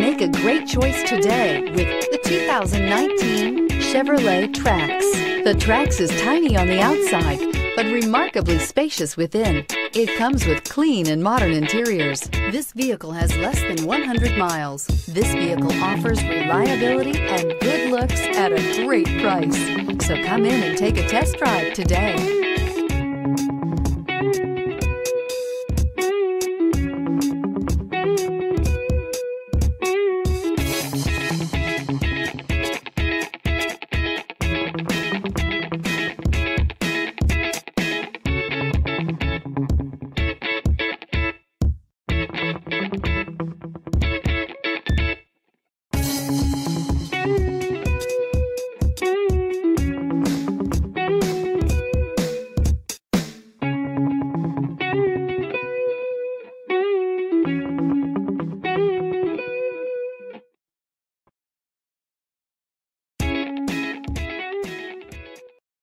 Make a great choice today with the 2019 Chevrolet Trax. The Trax is tiny on the outside, but remarkably spacious within. It comes with clean and modern interiors. This vehicle has less than 100 miles. This vehicle offers reliability and good looks at a great price. So come in and take a test drive today.